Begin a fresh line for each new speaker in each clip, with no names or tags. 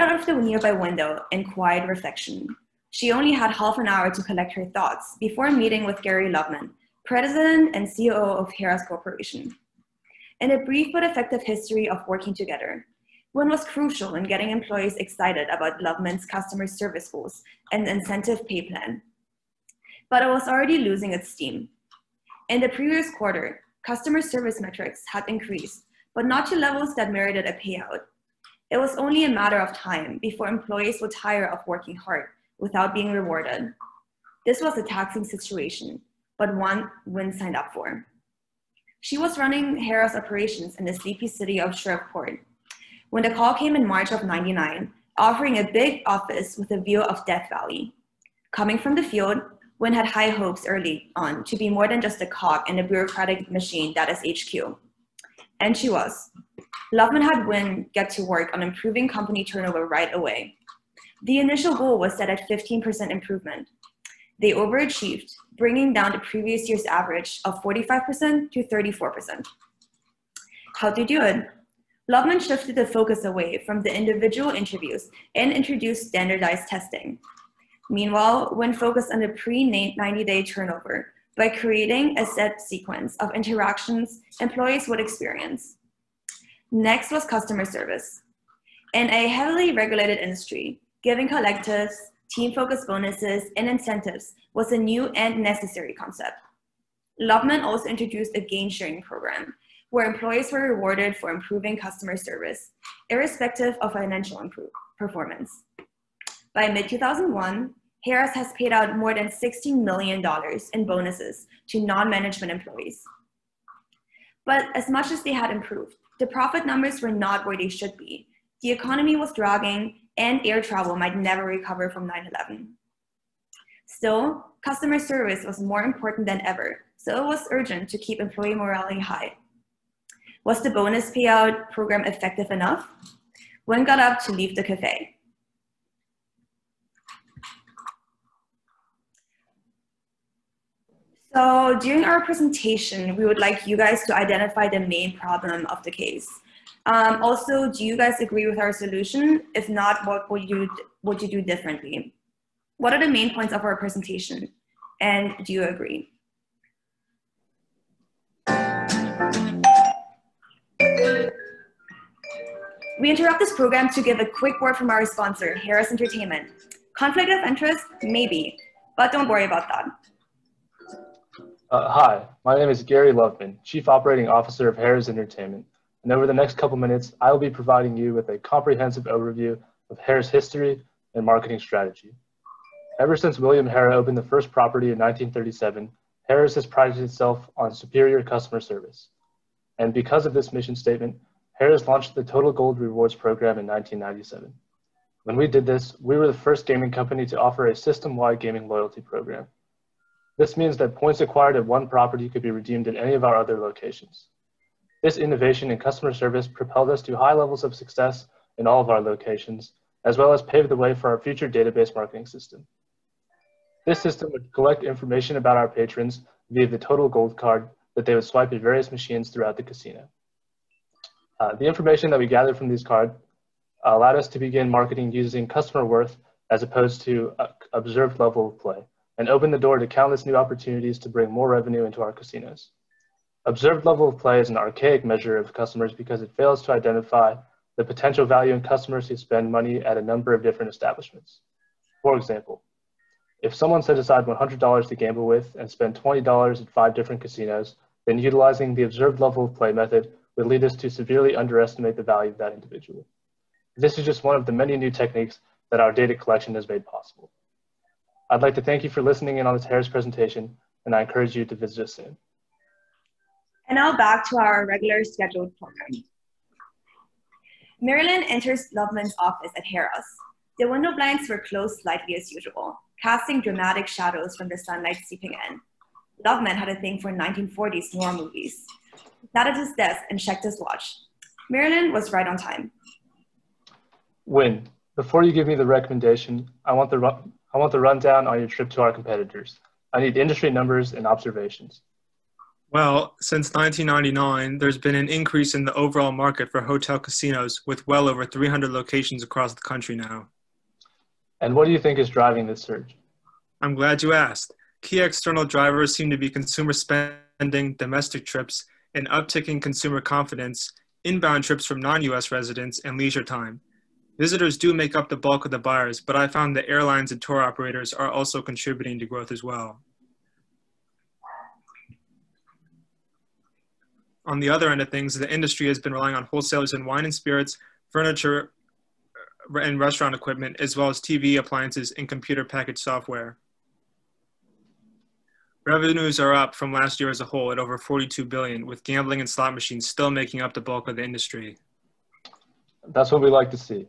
out of the nearby window in quiet reflection. She only had half an hour to collect her thoughts before meeting with Gary Loveman, president and CEO of Harrah's Corporation. In a brief but effective history of working together, one was crucial in getting employees excited about Loveman's customer service goals and incentive pay plan. But it was already losing its steam. In the previous quarter, customer service metrics had increased, but not to levels that merited a payout. It was only a matter of time before employees would tire of working hard without being rewarded. This was a taxing situation, but one Winn signed up for. She was running Harrah's operations in the sleepy city of Shreveport when the call came in March of 99, offering a big office with a view of Death Valley. Coming from the field, Winn had high hopes early on to be more than just a cog in a bureaucratic machine that is HQ. And she was. Loveman had Winn get to work on improving company turnover right away. The initial goal was set at 15% improvement. They overachieved, bringing down the previous year's average of 45% to 34%. How to do it? Loveman shifted the focus away from the individual interviews and introduced standardized testing. Meanwhile, Winn focused on the pre-90 day turnover by creating a set sequence of interactions employees would experience. Next was customer service. In a heavily regulated industry, giving collectives, team-focused bonuses, and incentives was a new and necessary concept. Loveman also introduced a gain sharing program where employees were rewarded for improving customer service, irrespective of financial performance. By mid-2001, Harrah's has paid out more than $16 million in bonuses to non-management employees. But as much as they had improved, the profit numbers were not where they should be. The economy was dragging and air travel might never recover from 9-11. Still, customer service was more important than ever, so it was urgent to keep employee morale high. Was the bonus payout program effective enough? Winn got up to leave the cafe. So during our presentation, we would like you guys to identify the main problem of the case. Um, also, do you guys agree with our solution? If not, what would you, would you do differently? What are the main points of our presentation? And do you agree? We interrupt this program to give a quick word from our sponsor, Harrah's Entertainment. Conflict of interest? Maybe, but don't worry about that.
Uh, hi, my name is Gary Loveman, Chief Operating Officer of Harrah's Entertainment, and over the next couple minutes, I will be providing you with a comprehensive overview of Harrah's history and marketing strategy. Ever since William Harrah opened the first property in 1937, Harrah's has prided itself on superior customer service. And because of this mission statement, Harrah's launched the Total Gold Rewards program in 1997. When we did this, we were the first gaming company to offer a system-wide gaming loyalty program. This means that points acquired at one property could be redeemed at any of our other locations. This innovation in customer service propelled us to high levels of success in all of our locations, as well as paved the way for our future database marketing system. This system would collect information about our patrons via the Total Gold card that they would swipe at various machines throughout the casino. Uh, the information that we gathered from these cards allowed us to begin marketing using customer worth as opposed to uh, observed level of play and open the door to countless new opportunities to bring more revenue into our casinos. Observed level of play is an archaic measure of customers because it fails to identify the potential value in customers who spend money at a number of different establishments. For example, if someone set aside $100 to gamble with and spent $20 at five different casinos, then utilizing the observed level of play method would lead us to severely underestimate the value of that individual. This is just one of the many new techniques that our data collection has made possible. I'd like to thank you for listening in on this Harrah's presentation, and I encourage you to visit us soon.
And now back to our regular scheduled program. Marilyn enters Loveman's office at Harrah's. The window blinds were closed slightly as usual, casting dramatic shadows from the sunlight seeping in. Loveman had a thing for 1940s noir movies, He sat at his desk and checked his watch. Marilyn was right on time.
Winn, before you give me the recommendation, I want the, I want the rundown on your trip to our competitors. I need industry numbers and observations.
Well, since 1999, there's been an increase in the overall market for hotel casinos with well over 300 locations across the country now.
And what do you think is driving this surge?
I'm glad you asked. Key external drivers seem to be consumer spending, domestic trips, an uptick in consumer confidence, inbound trips from non US residents, and leisure time. Visitors do make up the bulk of the buyers, but I found that airlines and tour operators are also contributing to growth as well. On the other end of things, the industry has been relying on wholesalers in wine and spirits, furniture, uh, and restaurant equipment, as well as TV appliances and computer package software. Revenues are up from last year as a whole at over 42 billion, with gambling and slot machines still making up the bulk of the industry.
That's what we like to see.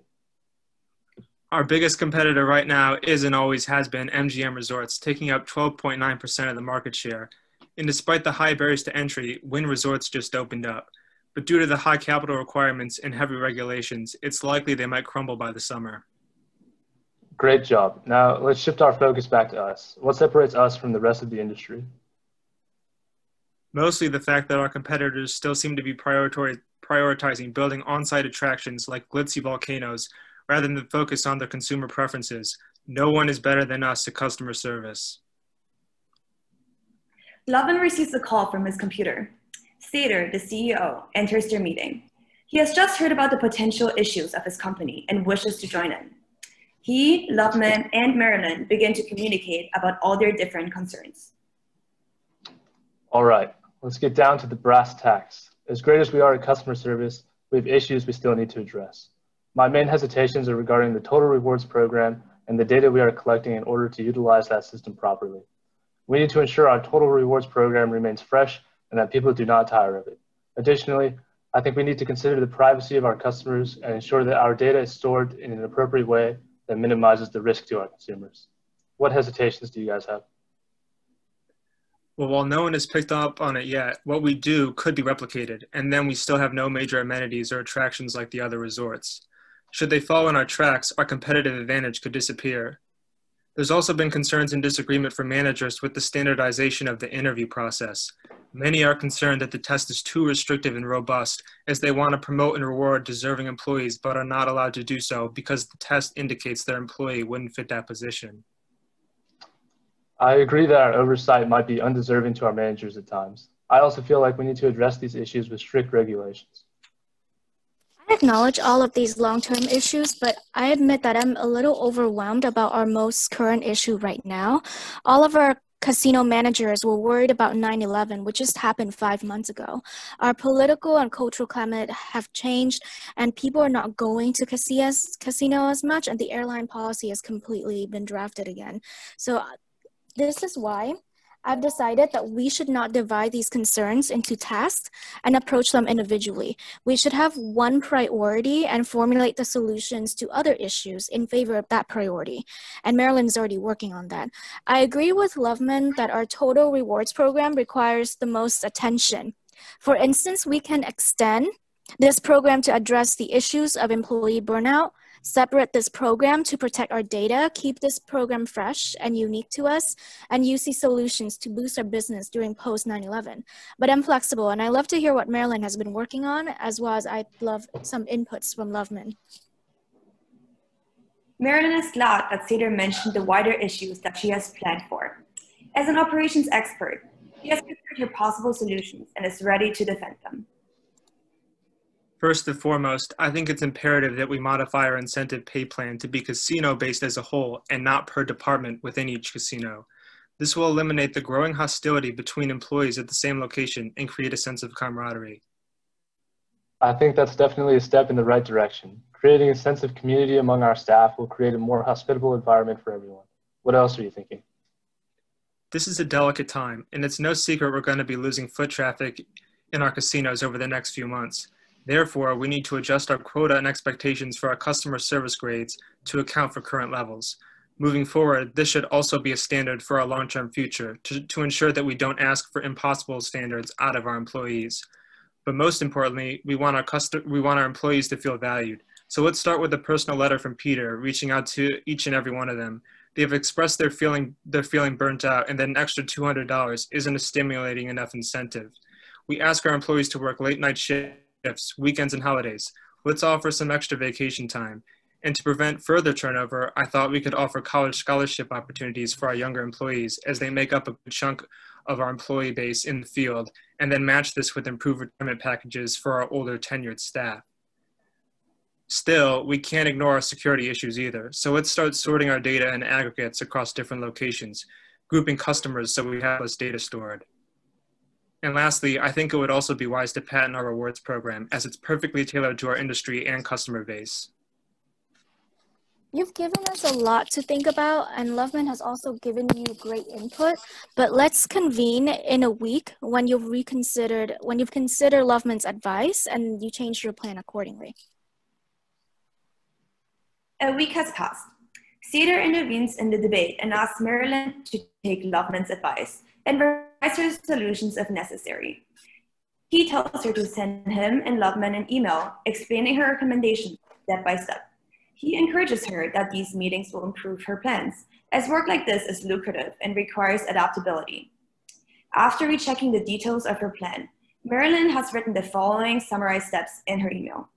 Our biggest competitor right now is and always has been MGM Resorts, taking up 12.9% of the market share. And despite the high barriers to entry, Wynn Resorts just opened up. But due to the high capital requirements and heavy regulations, it's likely they might crumble by the summer.
Great job. Now let's shift our focus back to us. What separates us from the rest of the industry?
Mostly the fact that our competitors still seem to be prioritizing building on site attractions like glitzy volcanoes rather than focus on their consumer preferences. No one is better than us at customer service.
Lovin receives a call from his computer. Satre, the CEO, enters their meeting. He has just heard about the potential issues of his company and wishes to join in. He, Loveman, and Marilyn begin to communicate about all their different concerns.
All right, let's get down to the brass tacks. As great as we are at customer service, we have issues we still need to address. My main hesitations are regarding the total rewards program and the data we are collecting in order to utilize that system properly. We need to ensure our total rewards program remains fresh and that people do not tire of it. Additionally, I think we need to consider the privacy of our customers and ensure that our data is stored in an appropriate way that minimizes the risk to our consumers. What hesitations do you guys have?
Well, while no one has picked up on it yet, what we do could be replicated, and then we still have no major amenities or attractions like the other resorts. Should they fall in our tracks, our competitive advantage could disappear. There's also been concerns and disagreement from managers with the standardization of the interview process. Many are concerned that the test is too restrictive and robust, as they want to promote and reward deserving employees but are not allowed to do so because the test indicates their employee wouldn't fit that position.
I agree that our oversight might be undeserving to our managers at times. I also feel like we need to address these issues with strict regulations.
Acknowledge all of these long-term issues, but I admit that I'm a little overwhelmed about our most current issue right now. All of our casino managers were worried about 9-11 which just happened five months ago our political and cultural climate have changed and people are not going to casinos, casino as much and the airline policy has completely been drafted again so this is why I've decided that we should not divide these concerns into tasks and approach them individually. We should have one priority and formulate the solutions to other issues in favor of that priority. And Marilyn's already working on that. I agree with Loveman that our total rewards program requires the most attention. For instance, we can extend this program to address the issues of employee burnout, separate this program to protect our data, keep this program fresh and unique to us, and these solutions to boost our business during post 9-11. But I'm flexible and I love to hear what Marilyn has been working on, as well as I'd love some inputs from Loveman.
Marilyn is glad that Satre mentioned the wider issues that she has planned for. As an operations expert, she has considered her possible solutions and is ready to defend them.
First and foremost, I think it's imperative that we modify our incentive pay plan to be casino based as a whole and not per department within each casino. This will eliminate the growing hostility between employees at the same location and create a sense of camaraderie.
I think that's definitely a step in the right direction. Creating a sense of community among our staff will create a more hospitable environment for everyone. What else are you thinking?
This is a delicate time, and it's no secret we're going to be losing foot traffic in our casinos over the next few months. Therefore, we need to adjust our quota and expectations for our customer service grades to account for current levels. Moving forward, this should also be a standard for our long-term future to, to ensure that we don't ask for impossible standards out of our employees. But most importantly, we want our we want our employees to feel valued. So let's start with a personal letter from Peter, reaching out to each and every one of them. They have expressed their feeling they're feeling burnt out, and that an extra $200 isn't a stimulating enough incentive. We ask our employees to work late night shifts, weekends, and holidays. Let's offer some extra vacation time. And to prevent further turnover, I thought we could offer college scholarship opportunities for our younger employees as they make up a good chunk of our employee base in the field, and then match this with improved retirement packages for our older tenured staff. Still, we can't ignore our security issues either, so let's start sorting our data and aggregates across different locations, grouping customers so we have less data stored. And lastly, I think it would also be wise to patent our rewards program as it's perfectly tailored to our industry and customer base.
You've given us a lot to think about, and Loveman has also given you great input. But let's convene in a week when you've reconsidered, when you've considered Loveman's advice and you change your plan accordingly.
A week has passed. Satre intervenes in the debate and asks Marilyn to take Loveman's advice and revise her solutions if necessary. He tells her to send him and Loveman an email explaining her recommendation step by step. He encourages her that these meetings will improve her plans, as work like this is lucrative and requires adaptability. After rechecking the details of her plan, Marilyn has written the following summarized steps in her email.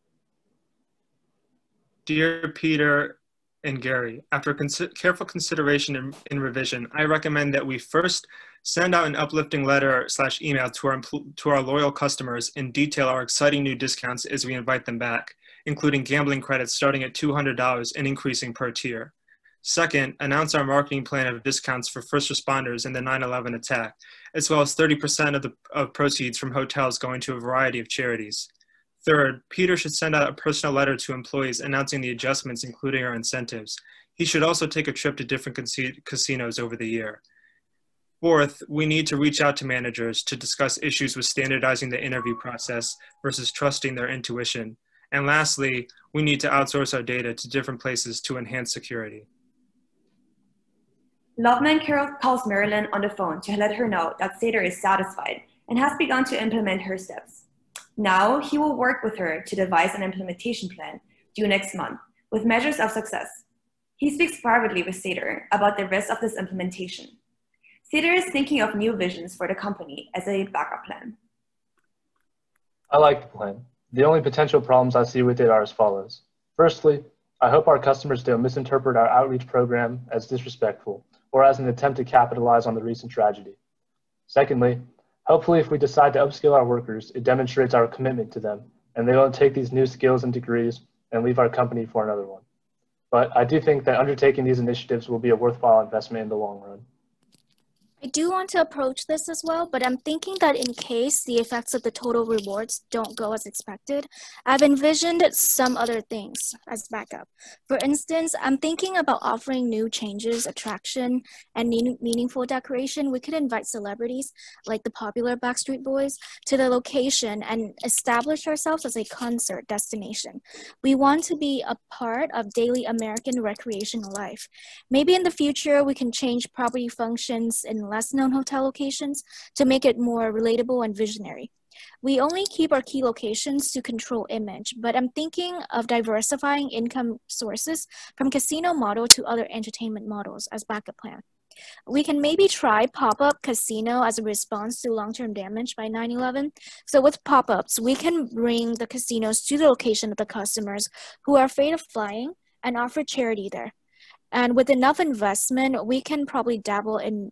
Dear Peter and Gary, after careful consideration and, and, revision, I recommend that we first send out an uplifting letter slash email to our, to our loyal customers and detail our exciting new discounts as we invite them back including gambling credits starting at $200 and increasing per tier. Second, announce our marketing plan of discounts for first responders in the 9-11 attack, as well as 30% of the of proceeds from hotels going to a variety of charities. Third, Peter should send out a personal letter to employees announcing the adjustments, including our incentives. He should also take a trip to different casinos over the year. Fourth, we need to reach out to managers to discuss issues with standardizing the interview process versus trusting their intuition. And lastly, we need to outsource our data to different places to enhance security.
Loveman Carol calls Marilyn on the phone to let her know that Satre is satisfied and has begun to implement her steps. Now he will work with her to devise an implementation plan due next month with measures of success. He speaks privately with Satre about the rest of this implementation. Satre is thinking of new visions for the company as a backup plan.
I like the plan. The only potential problems I see with it are as follows. Firstly, I hope our customers don't misinterpret our outreach program as disrespectful or as an attempt to capitalize on the recent tragedy. Secondly, hopefully if we decide to upskill our workers, it demonstrates our commitment to them and they don't take these new skills and degrees and leave our company for another one. But I do think that undertaking these initiatives will be a worthwhile investment in the long run.
I do want to approach this as well, but I'm thinking that in case the effects of the total rewards don't go as expected, I've envisioned some other things as backup. For instance, I'm thinking about offering new changes, attraction, and meaningful decoration. We could invite celebrities like the popular Backstreet Boys to the location and establish ourselves as a concert destination. We want to be a part of daily American recreational life. Maybe in the future, we can change property functions in less known hotel locations to make it more relatable and visionary. We only keep our key locations to control image, but I'm thinking of diversifying income sources from casino model to other entertainment models as backup plan. We can maybe try pop-up casino as a response to long-term damage by 9-11. So with pop-ups, we can bring the casinos to the location of the customers who are afraid of flying and offer charity there. And with enough investment, we can probably dabble in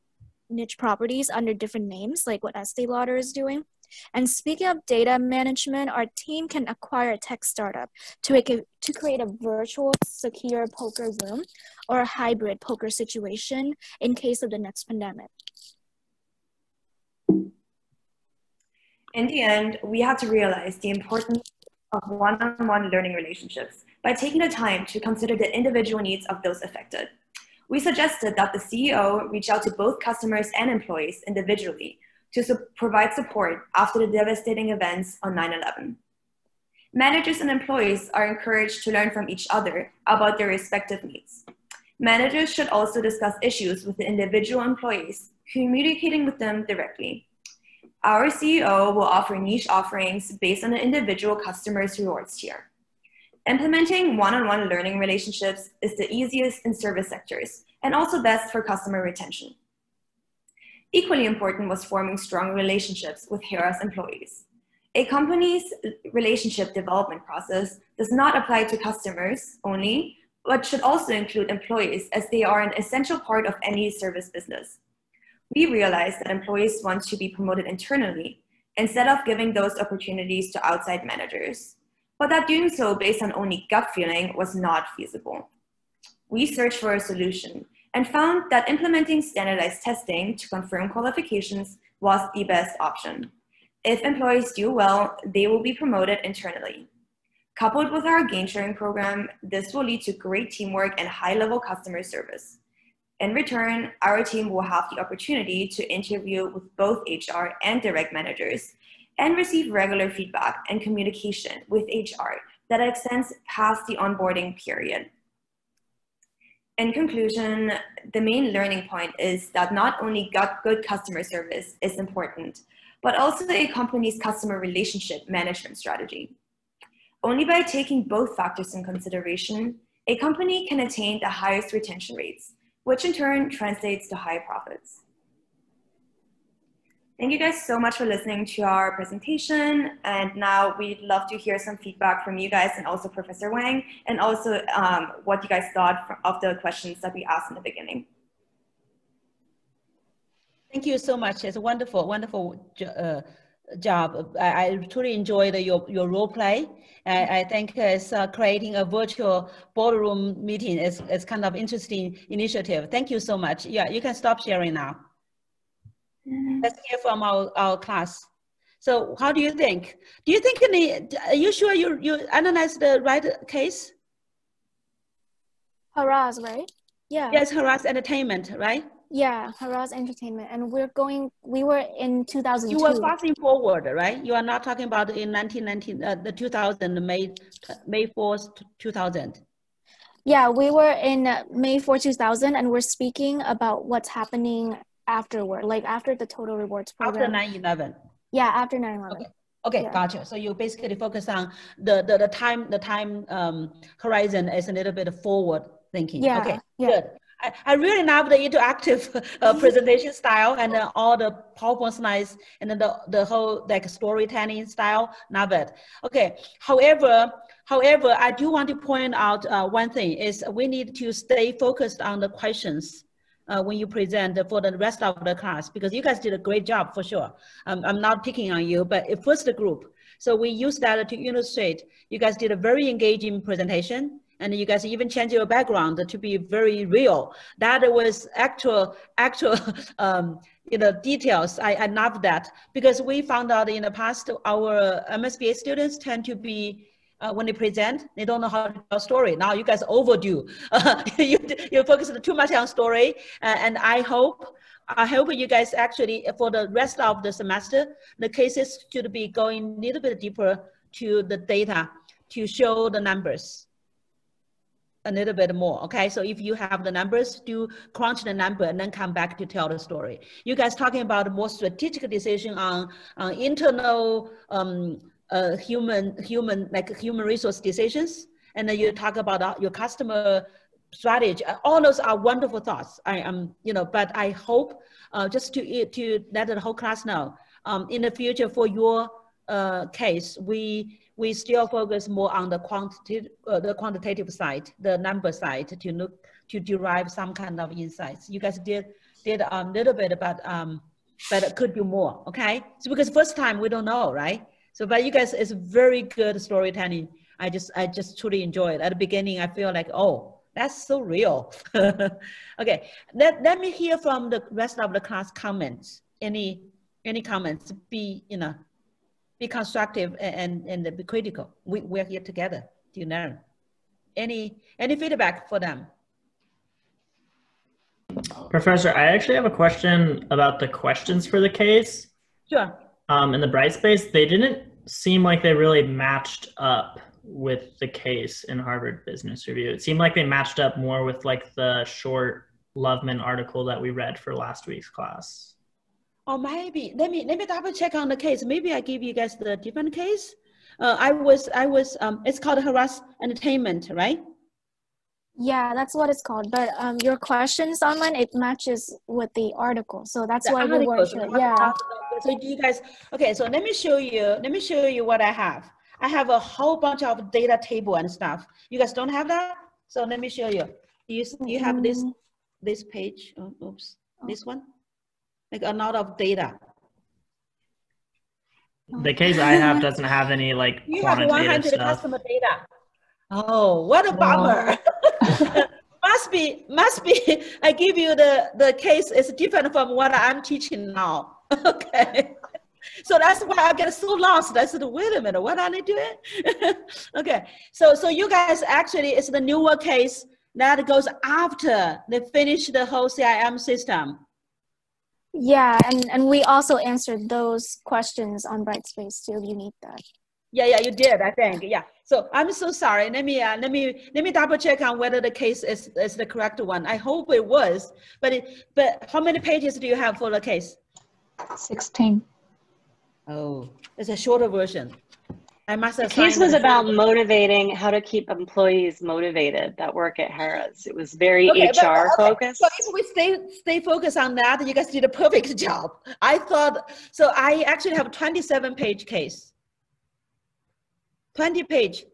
niche properties under different names, like what Estee Lauder is doing. And speaking of data management, our team can acquire a tech startup to, a, to create a virtual secure poker room or a hybrid poker situation in case of the next pandemic.
In the end, we had to realize the importance of one-on-one -on -one learning relationships by taking the time to consider the individual needs of those affected we suggested that the CEO reach out to both customers and employees individually to su provide support after the devastating events on 9-11. Managers and employees are encouraged to learn from each other about their respective needs. Managers should also discuss issues with the individual employees, communicating with them directly. Our CEO will offer niche offerings based on the individual customer's rewards tier. Implementing one-on-one learning relationships is the easiest in service sectors, and also best for customer retention. Equally important was forming strong relationships with Harrah's employees. A company's relationship development process does not apply to customers only, but should also include employees as they are an essential part of any service business. We realized that employees want to be promoted internally instead of giving those opportunities to outside managers, but that doing so based on only gut feeling was not feasible. We searched for a solution and found that implementing standardized testing to confirm qualifications was the best option. If employees do well, they will be promoted internally. Coupled with our gain sharing program, this will lead to great teamwork and high level customer service. In return, our team will have the opportunity to interview with both HR and direct managers and receive regular feedback and communication with HR that extends past the onboarding period. In conclusion, the main learning point is that not only good customer service is important, but also a company's customer relationship management strategy. Only by taking both factors in consideration, a company can attain the highest retention rates, which in turn translates to high profits. Thank you guys so much for listening to our presentation. And now we'd love to hear some feedback from you guys and also Professor Wang, and also um, what you guys thought of the questions that we asked in the beginning.
Thank you so much. It's a wonderful, wonderful uh, job. I, I, truly enjoyed your, your role play. I, I think it's uh, creating a virtual boardroom meeting is, is kind of interesting initiative. Thank you so much. Yeah, you can stop sharing now. Mm-hmm. Let's hear from our, our class. So how do you think? Do you think any, are you sure you, you analyzed the right case?
Harrah's, right? Yeah.
Yes, Harrah's entertainment, right?
Yeah, Harrah's Entertainment, and we're going. We were in 2002.
You were passing forward, right? You are not talking about in 1990, uh, the 2000 May May 4th, 2000.
Yeah, we were in May 4, 2000, and we're speaking about what's happening afterward, like after the total rewards
program. After 9/11.
Yeah, after 9/11.
Okay. Okay, yeah. gotcha. So you basically focus on the, the, the time the time um, horizon is a little bit forward thinking.
Yeah.
Okay.
Yeah.
Good. I, I really love the interactive uh, presentation style and uh, all the PowerPoint slides and the, the whole like storytelling style. Love it. Okay. However, however, I do want to point out uh, one thing is we need to stay focused on the questions uh, when you present for the rest of the class because you guys did a great job for sure. Um, I'm not picking on you, but first group. So we use that to illustrate. You guys did a very engaging presentation and you guys even change your background to be very real. That was actual, actual, um, you know, details. I, I love that because we found out in the past our MSBA students tend to be uh, when they present, they don't know how to tell story. Now you guys overdue. Uh, you, you focus too much on story, uh, and I hope I hope you guys actually for the rest of the semester, the cases should be going a little bit deeper to the data to show the numbers a little bit more. Okay, so if you have the numbers, do crunch the number and then come back to tell the story. You guys talking about more strategic decision on, on internal um, uh, human human like human resource decisions, and then you talk about uh, your customer strategy. All those are wonderful thoughts. I am you know, but I hope uh, just to to let the whole class know um, in the future for your uh, case we we still focus more on the quantitative, uh, the quantitative side, the number side to look, to derive some kind of insights. You guys did, did a little bit, but, um, but it could be more, okay? So because first time we don't know, right? So, but you guys, it's very good storytelling. I just, I just truly enjoy it. At the beginning, I feel like, oh, that's so real. okay, let, let me hear from the rest of the class comments. Any, any comments? Be, you know, be constructive and, and, be critical. We, we're here together to learn. Any, any feedback for them?
Professor, I actually have a question about the questions for the case.
Sure.
Um, in the Brightspace, they didn't seem like they really matched up with the case in Harvard Business Review. It seemed like they matched up more with like the short Loveman article that we read for last week's class.
Or maybe let me let me double check on the case. Maybe I give you guys the different case. Uh, I was I was um, it's called Harrah's entertainment, right?
Yeah, that's what it's called. But um, your questions online, it matches with the article. So that's
The
why we were
articles,
sure. Yeah.
So do you guys, okay, so let me show you, let me show you what I have. I have a whole bunch of data table and stuff. You guys don't have that? So let me show you. You, you have this,
Mm,
this page? Oh, Oops,
Oh.
this one? Like a lot of data.
The case I have doesn't have any like
You have
quantitative
hundred
stuff.
customer data. Oh, what a bummer. Must be, must be, I give you the, the case is different from what I'm teaching now. Okay. So that's why I get so lost. I said, wait a minute, what are they doing? Okay, so, so you guys actually, it's the newer case that goes after they finish the whole CIM system.
Yeah, and, and we also answered those questions on Brightspace too, you need that.
Yeah, yeah, you did, I think, yeah. So I'm so sorry. Let me, uh, let me, let me double check on whether the case is, is the correct one. I hope it was, but it, but how many pages do you have for the case?
16.
Oh, it's a shorter version. I must
The
have.
case was
it.
about motivating how to keep employees motivated that work at Harrah's. It was very
Okay, but-
HR
okay,
focused.
So if we stay, stay focused on that, you guys did a perfect job. I thought, so I actually have a 27 page case. 20 page,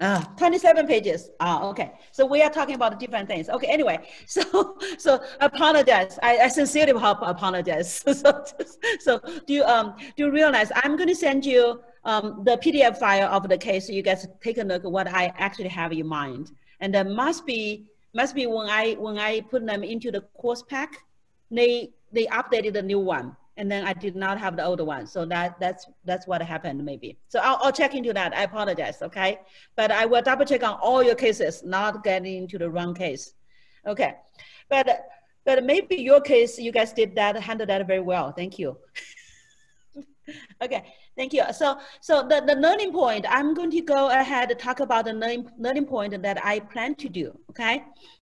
ah, 27 pages. Ah, okay. So we are talking about different things. Okay, anyway, so, so apologize. I, I sincerely ap- apologize. So, so do you, um, do you realize I'm going to send you, um, the PDF file of the case so you guys take a look at what I actually have in mind. And there must be, must be when I, when I put them into the course pack, they, they updated the new one. And then I did not have the old one. So that, that's, that's what happened maybe. So I'll, I'll check into that. I apologize, okay? But I will double check on all your cases, not getting into the wrong case. Okay, but, but maybe your case, you guys did that, handled that very well. Thank you. Okay, thank you. So, so the, the learning point, I'm going to go ahead and talk about the learning, learning point that I plan to do, okay?